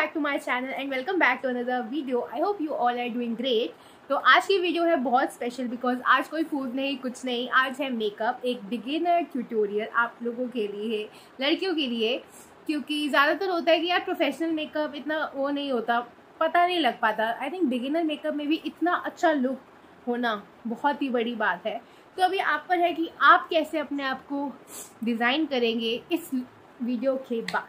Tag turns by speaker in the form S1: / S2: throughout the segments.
S1: back to my channel and welcome back to another video. I hope you all are doing great. तो आज की video है बहुत special because आज कोई फ़ूड नहीं, कुछ नहीं. आज है मेकअप एक बिगिनर ट्यूटोरियल आप लोगों के लिए, लड़कियों के लिए. क्योंकि ज़्यादातर होता है कि यार प्रोफेशनल मेकअप इतना वो नहीं होता, पता नहीं लग पाता. आई थिंक बिगिनर मेकअप में भी इतना अच्छा लुक होना बहुत ही बड़ी बात है. तो अभी आप पर है कि आप कैसे अपने आप को डिज़ाइन करेंगे इस वीडियो के बाद.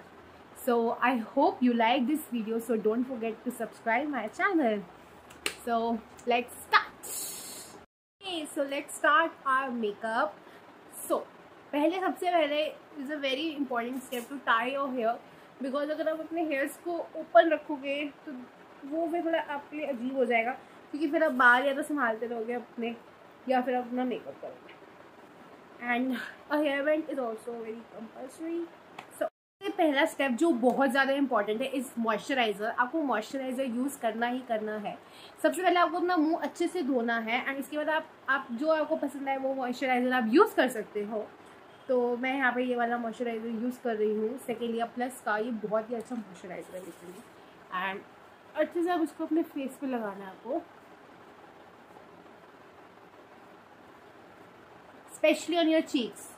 S1: So, i hope you like this video. So, don't forget to subscribe my channel. So, let's start. Okay, so let's start our makeup. So, पहले सबसे पहले is a very important step to tie your hair because अगर आप अपने hairs को open रखोगे तो वो भी थोड़ा आपके लिए अजीब हो जाएगा। क्योंकि फिर आप बाल या तो संभालते रहोगे अपने, या फिर अपना मेकअप करोगे। And a hair band is also very compulsory पहला स्टेप जो बहुत ज़्यादा इंपॉर्टेंट है इस मॉइस्चराइज़र आपको मॉइस्चराइज़र यूज़ करना ही करना है। सबसे पहले आपको अपना मुँह अच्छे से धोना है एंड इसके बाद आप आप, जो आपको पसंद आए वो मॉइस्चराइज़र आप यूज़ कर सकते हो। तो मैं यहाँ पे ये वाला मॉइस्चराइज़र यूज़ कर रही हूँ। सेकेलिया प्लस का ये बहुत ही अच्छा मॉइस्चराइज़र है लिटरली एंड अच्छे से आप उसको अपने फेस पे लगाना है आपको। Specially on your cheeks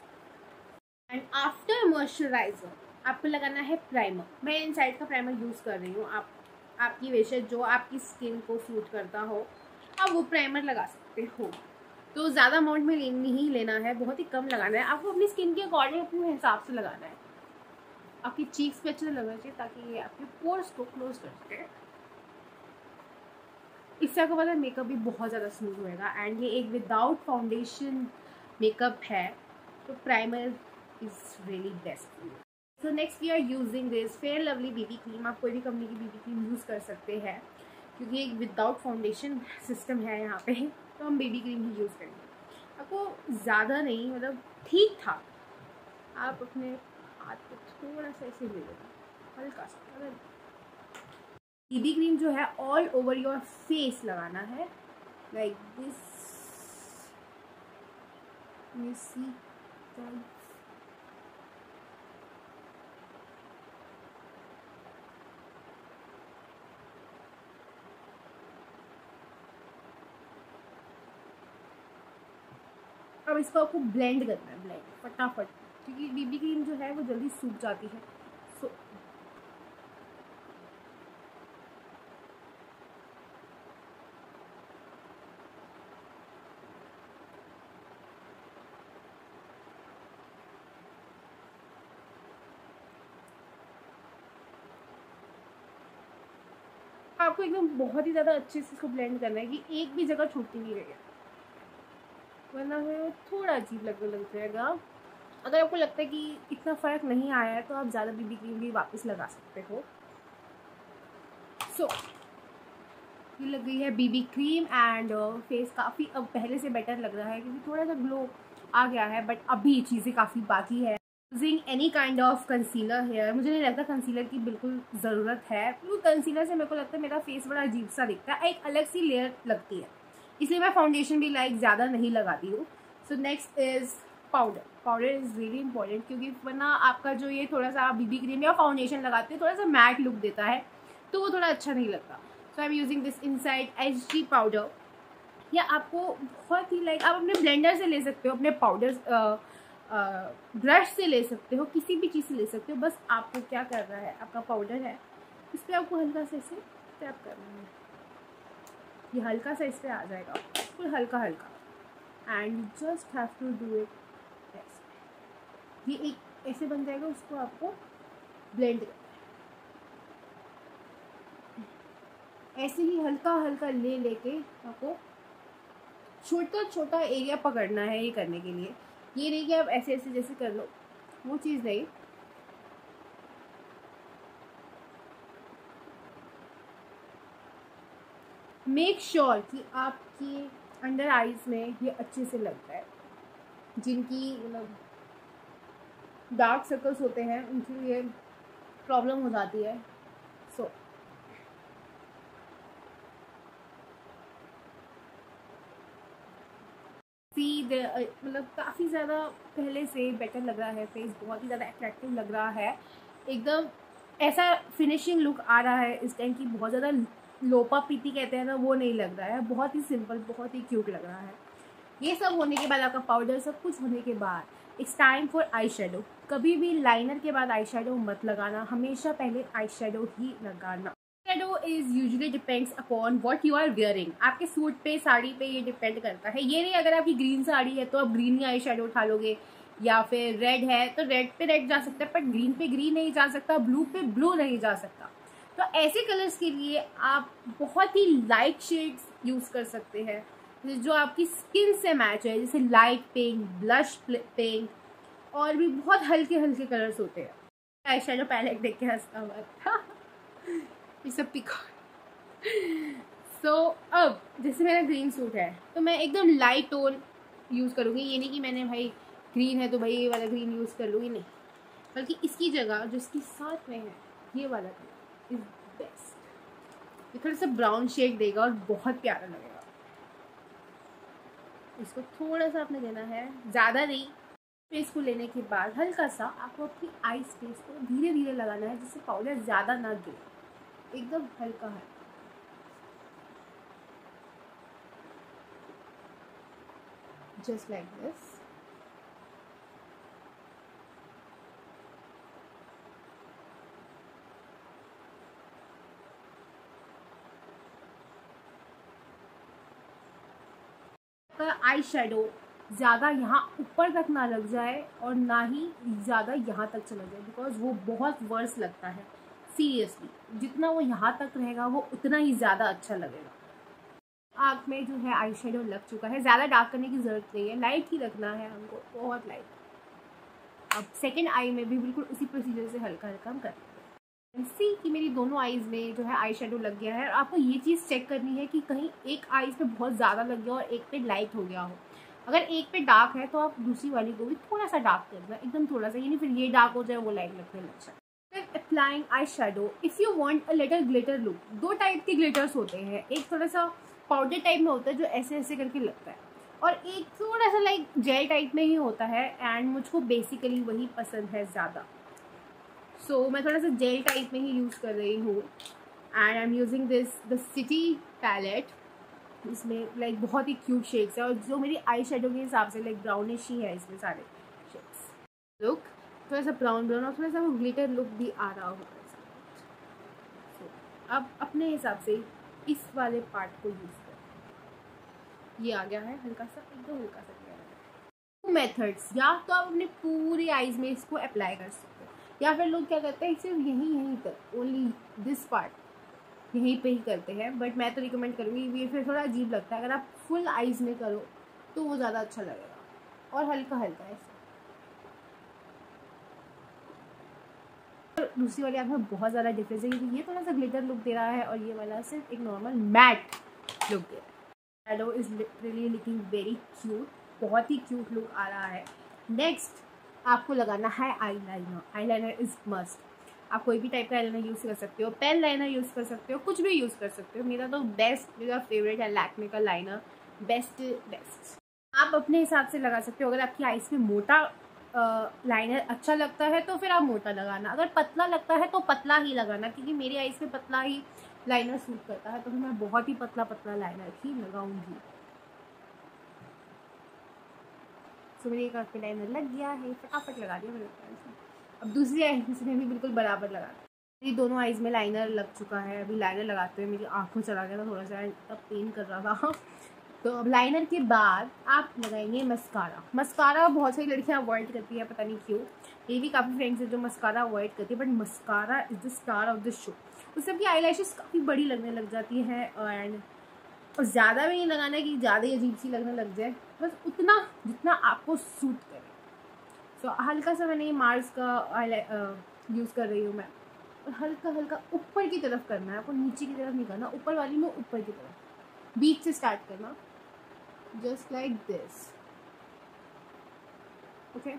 S1: and after moisturiser आपको लगाना है प्राइमर मैं इन साइड का प्राइमर यूज़ कर रही हूँ। आप, आपकी वैसे जो आपकी स्किन को सूट करता हो, आप वो प्राइमर लगा सकते हो। तो ज़्यादा अमाउंट में नहीं लेना है, बहुत ही कम लगाना है। आपको अपनी स्किन के अकॉर्डिंग अपने हिसाब से लगाना है। आपकी चीक्स पे अच्छे से लगना चाहिए ताकि ये आपके पोर्स को क्लोज कर सके। इससे आपको पता मेकअप भी बहुत ज़्यादा स्मूथ होएगा। एंड ये एक विदाउट फाउंडेशन मेकअप है। तो primer is really best so next we are using this Fair Lovely BB cream आप कोई भी कंपनी की बीबी क्रीम यूज़ कर सकते हैं, क्योंकि एक विदाउट फाउंडेशन सिस्टम है यहाँ पे तो हम बेबी क्रीम ही यूज़ करेंगे। आपको ज़्यादा नहीं मतलब ठीक था। आप अपने हाथ को थोड़ा सा ऐसे ले लेना, हल्का सा बीबी क्रीम जो है ऑल ओवर योर फेस लगाना है लाइक दिस यू सी अब इसको आपको ब्लेंड करना है ब्लेंड फटाफट। क्योंकि बीबी क्रीम जो है, वो जल्दी सूख जाती है। सो आपको एकदम बहुत ही ज़्यादा अच्छे से इसको ब्लेंड करना है कि एक भी जगह छूटती नहीं रहे वरना वो थोड़ा अजीब लगने लग जाएगा। अगर आपको लगता है कि इतना फ़र्क नहीं आया है तो आप ज़्यादा बीबी क्रीम भी वापस लगा सकते हो। सो so, ये लग गई है बीबी क्रीम एंड फेस काफ़ी अब पहले से बेटर लग रहा है क्योंकि थोड़ा सा ग्लो आ गया है बट अभी चीज़ें काफ़ी बाकी है। Using any kind of concealer here मुझे नहीं लगता कंसीलर की बिल्कुल ज़रूरत है। क्योंकि कंसीलर से मेरे को लगता है मेरा फेस बड़ा अजीब सा दिखता है एक अलग सी लेयर लगती है। इसलिए मैं फाउंडेशन भी लाइक ज़्यादा नहीं लगाती हूँ। So next is powder powder is really important क्योंकि वरना आपका जो ये थोड़ा सा बीबी क्रीम या फाउंडेशन लगाते हैं थोड़ा सा मैट लुक देता है तो वो थोड़ा अच्छा नहीं लगता। So I am using this inside H D powder या आपको बहुत ही लाइक आप अपने ब्लेंडर से ले सकते हो, अपने पाउडर ब्रश से ले सकते हो, किसी भी चीज़ से ले सकते हो, बस आपको क्या करना है, आपका पाउडर है, इस पर आपको हल्का से ऐसे टैप करना है। ये हल्का सा इस पर आ जाएगा। बिल्कुल हल्का हल्का। And just have to do it ये एक ऐसे बन जाएगा, उसको आपको ब्लेंड ऐसे ही हल्का हल्का ले, लेके आपको छोटा छोटा एरिया पकड़ना है ये करने के लिए। ये नहीं कि आप ऐसे ऐसे जैसे कर लो, वो चीज़ नहीं। मेक श्योर sure कि आपकी अंडर आइज़ में ये अच्छे से लगता है। जिनकी मतलब डार्क सर्कल्स होते हैं उनके लिए प्रॉब्लम हो जाती है। सो so, सी मतलब काफ़ी ज़्यादा पहले से बेटर लग रहा है फेस बहुत ही ज़्यादा अट्रैक्टिव लग रहा है। एकदम ऐसा फिनिशिंग लुक आ रहा है इस टाइम की बहुत ज़्यादा लोपा पीती कहते हैं ना, वो नहीं लग रहा है। बहुत ही सिंपल बहुत ही क्यूट लग रहा है। ये सब होने के बाद, आपका पाउडर सब कुछ होने के बाद it's time for eye shadow कभी भी लाइनर के बाद आई शेडो मत लगाना। हमेशा पहले आई शेडो ही लगाना। Shadow is usually depends upon what you are wearing आपके सूट पे, साड़ी पे ये डिपेंड करता है। ये नहीं, अगर आपकी ग्रीन साड़ी है तो आप ग्रीन ही आई शेडो उठा लोगे या फिर रेड है तो रेड पे रेड जा सकता है, पर ग्रीन पे ग्रीन नहीं जा सकता ब्लू पे ब्लू नहीं जा सकता। तो ऐसे कलर्स के लिए आप बहुत ही लाइट शेड्स यूज़ कर सकते हैं। जो आपकी स्किन से मैच है, जैसे लाइट पिंक ब्लश पिंक और भी बहुत हल्के हल्के कलर्स होते हैं। आई शेडो पैलेट देख के हंसता हुआ ये सब पिका सो अब जैसे मेरा ग्रीन सूट है तो मैं एकदम लाइट टोन यूज़ करूँगी। ये नहीं कि मैंने भाई ग्रीन है तो भाई ये वाला ग्रीन यूज़ कर लूँगी, नहीं। बल्कि इसकी जगह, जो इसकी साथ में है, ये वाला इज़ बेस्ट ये थोड़ा सा ब्राउन शेड देगा और बहुत प्यारा लगेगा। इसको थोड़ा सा आपने देना है, ज़्यादा नहीं। स्पेस को लेने के बाद हल्का सा आपको अपनी आई स्पेस को धीरे धीरे लगाना है, जिससे पाउडर ज़्यादा ना गिरे। एकदम हल्का है। Just like this eye shadow ज़्यादा यहाँ ऊपर तक ना लग जाए और ना ही ज़्यादा यहाँ तक चला जाए बिकॉज़ वो बहुत वर्स लगता है। सीरियसली जितना वो यहाँ तक रहेगा, वो उतना ही ज़्यादा अच्छा लगेगा। आँख में जो है आई शेडो लग चुका है। ज़्यादा डार्क करने की ज़रूरत नहीं है। लाइट ही रखना है हमको, बहुत लाइट अब सेकेंड आई में भी बिल्कुल उसी प्रोसीजर से हल्का हल्का हम कर सी कि मेरी दोनों आईज़ में जो है आई शेडो लग गया है और आपको ये चीज़ चेक करनी है कि कहीं एक आईज़ पे बहुत ज़्यादा लग गया और एक पे लाइट हो गया हो। अगर एक पे डार्क है तो आप दूसरी वाली को भी थोड़ा सा डार्क कर देना एकदम थोड़ा सा यानी फिर ये डार्क हो जाए, वो लाइट लगने लग जाए फिर applying eye shadow if you want a little glitter look दो टाइप के ग्लिटर्स होते हैं। एक थोड़ा सा पाउडर टाइप में होता है जो ऐसे ऐसे करके लगता है। और एक थोड़ा सा लाइक जेल टाइप में ही होता है एंड मुझको बेसिकली वही पसंद है ज़्यादा। सो so, मैं थोड़ा सा जेल टाइप में ही यूज़ कर रही हूँ. And I am using this the city palette इसमें लाइक बहुत ही क्यूट शेड्स है और जो मेरी आई शेडो के हिसाब से लाइक ब्राउनिश ही है इसमें सारे शेड्स लुक थोड़ा सा ब्राउन ब्राउन और थोड़ा सा वो ग्लिटर लुक भी आ रहा होगा. So, अब अपने हिसाब से इस वाले पार्ट को यूज़ कर. ये आ गया है हल्का सा एकदम हल्का सा. मेथड्स या तो आप अपने पूरी आईज में इसको अप्लाई कर सकते या फिर लोग क्या करते हैं, सिर्फ़ यहीं यहीं तक ओनली दिस पार्ट यहीं पे ही करते हैं। बट मैं तो रिकमेंड करूँगी, ये फिर थोड़ा अजीब लगता है। अगर आप फुल आइज़ में करो तो वो ज़्यादा अच्छा लगेगा। और हल्का हल्का ऐसा। दूसरी वाली आँख में बहुत ज़्यादा डिफरेंस है, क्योंकि ये थोड़ा सा ग्लिटर लुक दे रहा है, और ये वाला सिर्फ़ एक नॉर्मल मैट लुक दे रहा है। Is literally looking very cute बहुत ही क्यूट लुक आ रहा है। नेक्स्ट आपको लगाना है eye liner eye liner is must आप कोई भी टाइप का आई लाइनर यूज़ कर सकते हो पेन लाइनर यूज़ कर सकते हो, कुछ भी यूज़ कर सकते हो. मेरा तो बेस्ट मेरा फेवरेट है लैक्मे का लाइनर बेस्ट बेस्ट आप अपने हिसाब से लगा सकते हो. अगर आपकी आइस में मोटा लाइनर अच्छा लगता है तो फिर आप मोटा लगाना. अगर पतला लगता है तो पतला ही लगाना, क्योंकि मेरी आइस में पतला ही लाइनर सूट करता है. तो मैं बहुत ही पतला पतला लाइनर ही लगाऊँगी. सो मेरी एक आँख लाइनर लग गया है फटाफट लगा दिया मेरे अब दूसरी आइज़ में भी बिल्कुल बराबर लगा मेरी दोनों आइज़ में लाइनर लग चुका है, अभी लाइनर लगाते हुए मेरी आँख में चला गया था, थोड़ा सा तब पेन कर रहा था। तो अब लाइनर के बाद आप लगाएँगे मस्कारा मस्कारा बहुत सारी लड़कियाँ अवॉइड करती हैं, पता नहीं क्यों। ये भी काफ़ी फ्रेंड्स हैं जो मस्कारा अवॉइड करती है but mascara is the star of the show उस सबकी आई काफ़ी बड़ी लगने लग जाती है एंड और ज़्यादा भी नहीं लगाना है कि ज़्यादा ही अजीब सी लगने लग जाए। बस उतना जितना आपको सूट करे। सो so, हल्का सा मैंने मार्स का यूज़ कर रही हूँ मैं। और हल्का हल्का ऊपर की तरफ़ करना है। आपको नीचे की तरफ़ नहीं करना। ऊपर वाली में ऊपर की तरफ़। बीच से स्टार्ट करना। जस्ट लाइक दिस ओके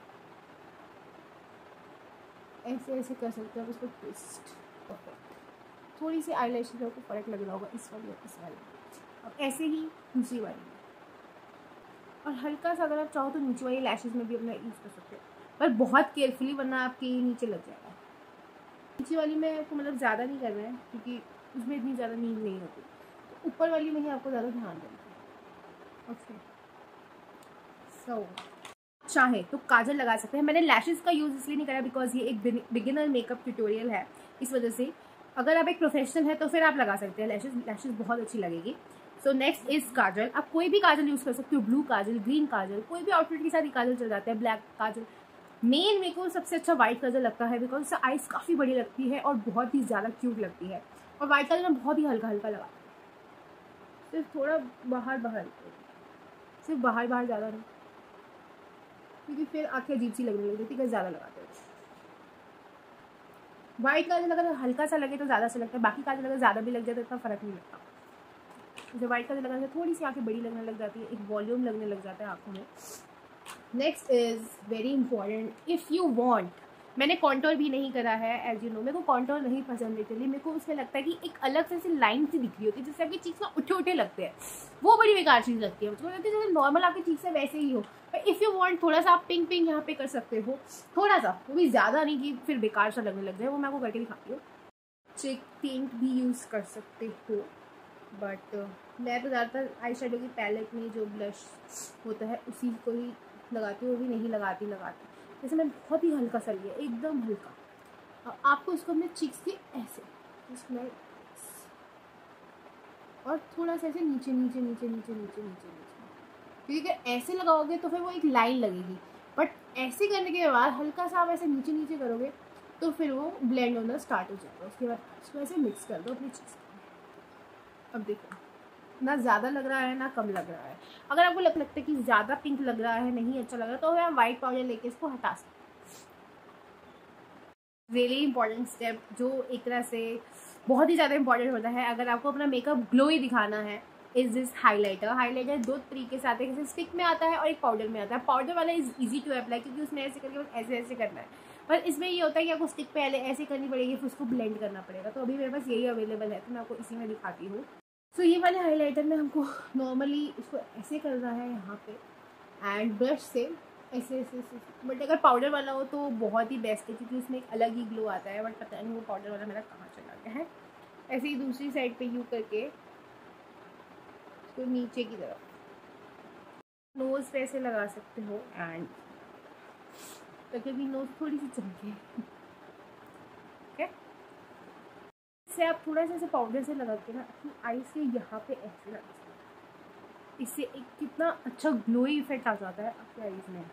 S1: ऐसे ऐसे कर सकते हो उसको ट्विस्ट परफेक्ट थोड़ी सी आई लाइश को फ़र्क लग रहा होगा। इस वाली और इस वाली। अब ऐसे ही दूसरी वाली और हल्का सा अगर आप चाहो तो नीचे वाली लैशेज में भी अपना यूज़ कर सकते हो। पर बहुत केयरफुली वरना आपके नीचे लग जाएगा। नीचे वाली में आपको मतलब ज़्यादा नहीं करना है, क्योंकि उसमें इतनी ज़्यादा नींद नहीं होती। तो ऊपर वाली में ही आपको ज़्यादा ध्यान देना ओके सो चाहे तो काजल लगा सकते हैं। मैंने लैशेज़ का यूज़ इसलिए नहीं करा बिकॉज़ ये एक बिगिनर मेकअप ट्यूटोरियल है। इस वजह से अगर आप एक प्रोफेशनल है तो फिर आप लगा सकते हैं। लैशेज लैशेज बहुत अच्छी लगेगी। So next is kajal. आप कोई भी काजल यूज़ कर सकते हो। ब्लू काजल ग्रीन काजल, कोई भी आउटफिट के साथ ही काजल चल जाता है। ब्लैक काजल। मेन मेरे को सबसे अच्छा व्हाइट काजल लगता है बिकॉज़ उससे आइस काफ़ी बड़ी लगती है और बहुत ही ज़्यादा क्यूट लगती है। और व्हाइट कलर में बहुत ही हल्का हल्का लगा। सिर्फ़ थोड़ा बाहर बाहर। सिर्फ़ बाहर बाहर ज़्यादा नहीं। क्योंकि फिर आँखें अजीब सी लगने लग जाती है ज़्यादा लगाते हैं। व्हाइट काजल अगर हल्का सा लगे तो ज़्यादा अच्छा लगता है। बाकी काजल अगर ज़्यादा भी लग जाए तो इतना फ़र्क नहीं लगता। जैसे व्हाइट काजल लगाने से थोड़ी सी आँखें बड़ी लगने लग जाती है, एक वॉल्यूम लगने लग जाता है आँखों में। Next is very important if you want मैंने कॉन्टोर भी नहीं करा है एज यू नो मेरे को कॉन्टोर नहीं पसंद लिटरली मेरे को उसमें लगता है कि एक अलग से लाइन सी दिख रही होती है, जिससे आपकी चीज़ ना उठे उठे लगते हैं। वो बड़ी बेकार चीज़ लगती है मुझको लगती है जैसे नॉर्मल आपकी चीज़ से वैसे ही हो। पर इफ़ यू वांट थोड़ा सा आप पिंक पिंक यहाँ पे कर सकते हो। थोड़ा सा, वो भी ज़्यादा नहीं कि फिर बेकार सा लगने लग जाए, वो मैं आपको करके दिखाती हूँ। चिक पिंक भी यूज़ कर सकते हो। बट मैं तो ज़्यादातर आई शेडो की पैलेट में जो ब्लश होता है, उसी को ही लगाती हूँ, वो भी नहीं लगाती लगाती। जैसे मैं बहुत ही हल्का सा लिया, एकदम हल्का। अब आपको इसको अपने चिक्स के ऐसे, इसमें और थोड़ा सा ऐसे नीचे नीचे नीचे नीचे नीचे नीचे नीचे। क्योंकि अगर ऐसे लगाओगे तो फिर वो एक लाइन लगेगी। बट ऐसे करने के बाद हल्का सा आप ऐसे नीचे नीचे करोगे तो फिर वो ब्लेंड होना स्टार्ट हो जाएगा। उसके बाद उसको ऐसे मिक्स कर दो अपनी चीज़ अब देखो, ना ज़्यादा लग रहा है, ना कम लग रहा है। अगर आपको लग, लगता है कि ज़्यादा पिंक लग रहा है, नहीं अच्छा लग रहा तो आप वाइट पाउडर लेके इसको हटा सकते रियली इंपॉर्टेंट स्टेप जो एक तरह से बहुत ही ज़्यादा इंपॉर्टेंट होता है। अगर आपको अपना मेकअप ग्लो ही दिखाना है इज़ दिस हाईलाइटर हाईलाइटर दो तरीके से आता है। जैसे स्टिक में आता है और एक पाउडर में आता है। पाउडर वाला इज़ ईजी टू अप्लाई क्योंकि उसमें ऐसे करके ऐसे ऐसे करना है। पर इसमें ये होता है कि आपको स्टिक पहले ऐसे करनी पड़ेगी, फिर उसको ब्लेंड करना पड़ेगा। तो अभी मेरे पास यही अवेलेबल है तो मैं आपको इसी में दिखाती हूँ। सो so, ये वाले हाइलाइटर में हमको नॉर्मली इसको ऐसे करना है यहाँ पे. एंड ब्रश से ऐसे ऐसे ऐसे बट अगर पाउडर वाला हो तो बहुत ही बेस्ट है क्योंकि उसमें एक अलग ही ग्लो आता है. बट पता नहीं वो पाउडर वाला मेरा कहाँ चला गया है. ऐसे ही दूसरी साइड पे यू करके तो नीचे की तरफ़. नोज़ पे ऐसे लगा सकते हो एंड ताकि नोज़ थोड़ी सी चमके. इससे आप थोड़ा सा ऐसे पाउडर से लगा के ना अपनी आईज के यहाँ पे ऐसे लगा सकते इससे एक कितना अच्छा ग्लोई इफ़ेक्ट आ जाता है आपके आईज में।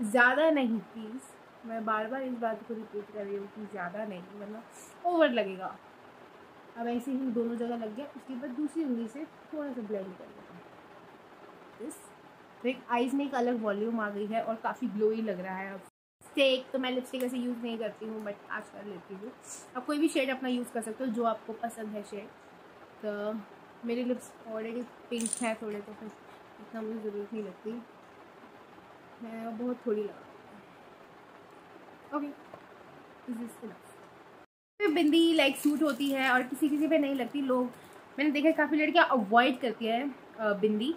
S1: ज़्यादा नहीं प्लीज़ मैं बार बार इस बात को रिपीट कर रही हूँ कि ज़्यादा नहीं, वरना ओवर लगेगा। अब ऐसे ही दोनों जगह लग गया, उसके बाद दूसरी उंगली से थोड़ा सा ब्लेंड कर देते हैं। तो एक आइज़ में एक अलग वॉल्यूम आ गई है और काफ़ी ग्लोई लग रहा है। लिपस्टिक तो मैं लिपस्टिक ऐसे यूज़ नहीं करती हूँ बट आज कर लेती हूँ। आप कोई भी शेड अपना यूज़ कर सकते हो, जो आपको पसंद है शेड तो मेरे लिप्स ऑलरेडी पिंक है थोड़े तो फिर इतना मुझे ज़रूरत नहीं लगती। मैं बहुत थोड़ी लगा ओके बिंदी लाइक सूट होती है, और किसी किसी पे नहीं लगती। लोग, मैंने देखा काफ़ी लड़कियाँ अवॉइड करती है बिंदी।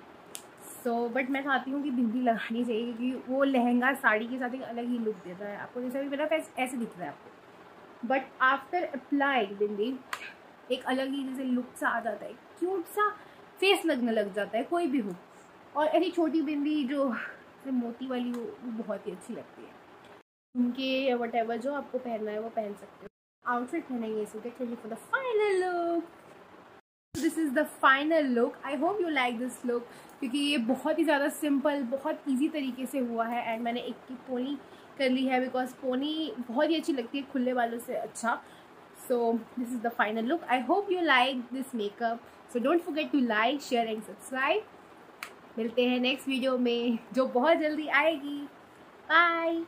S1: सो so, बट मैं चाहती हूँ कि बिंदी लगानी चाहिए क्योंकि वो लहंगा साड़ी के साथ एक अलग ही लुक देता है आपको। जैसा भी मेरा फेस ऐसे दिख रहा है आपको। बट आफ्टर अप्लाइड बिंदी एक अलग ही जैसे लुक सा आ जाता है। क्यूट सा फेस लगने लग जाता है कोई भी हो। और ऐसी छोटी बिंदी जो मोती वाली हो वो बहुत ही अच्छी लगती है। उनके वट जो आपको पहनना है वो पहन सकते हो। आउटफिट पहनेंगे इसे get ready for the final this is the final look I hope you like this look क्योंकि ये बहुत ही ज़्यादा सिंपल बहुत ईजी तरीके से हुआ है एंड मैंने एक की पोनी कर ली है बिकॉज़ पोनी बहुत ही अच्छी लगती है खुले वालों से। अच्छा so this is the final look I hope you like this makeup so don't forget to like share and subscribe मिलते हैं नेक्स्ट वीडियो में, जो बहुत जल्दी आएगी। बाय